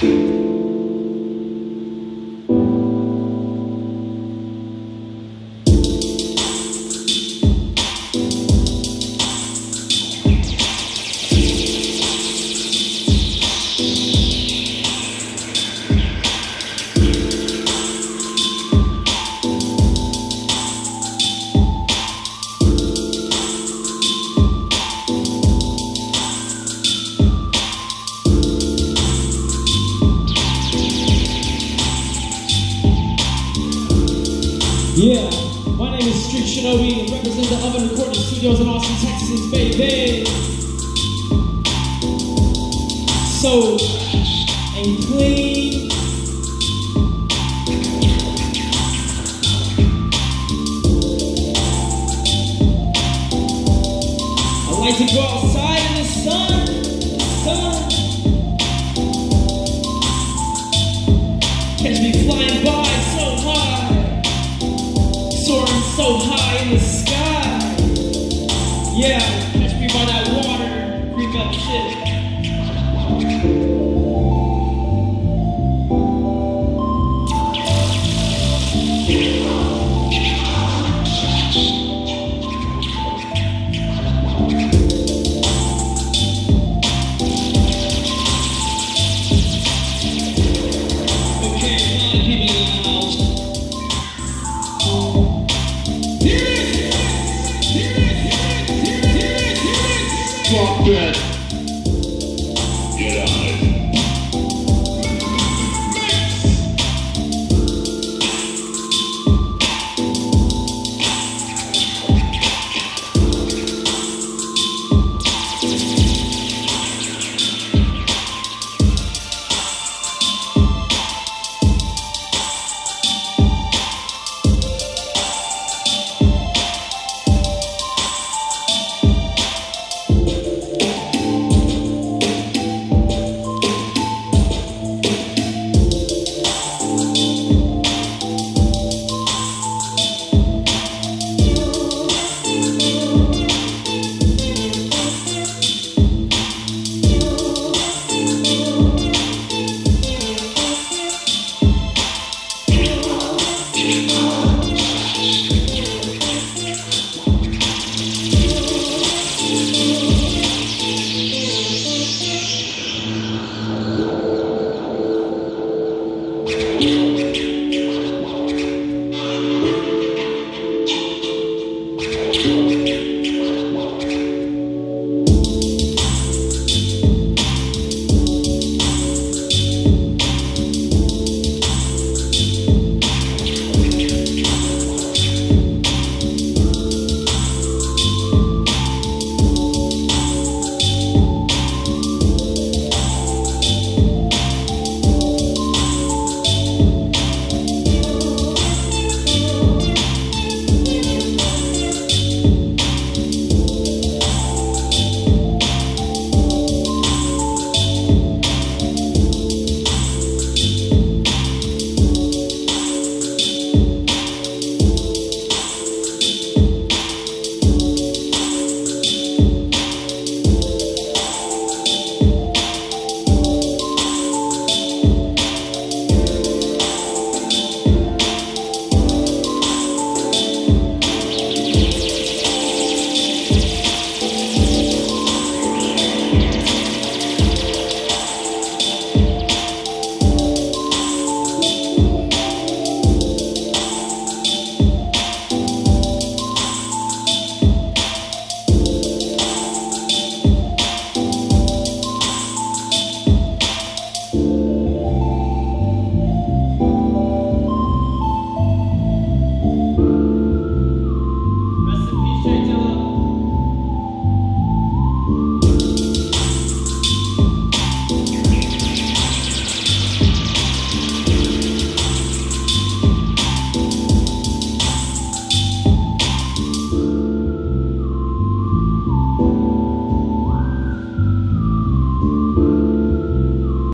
Cheers. Yeah, my name is Street Shinobi, and represent the Oven Recording Studios in Austin, Texas, baby. So, and clean. I like to go outside in the sun, sun. High you.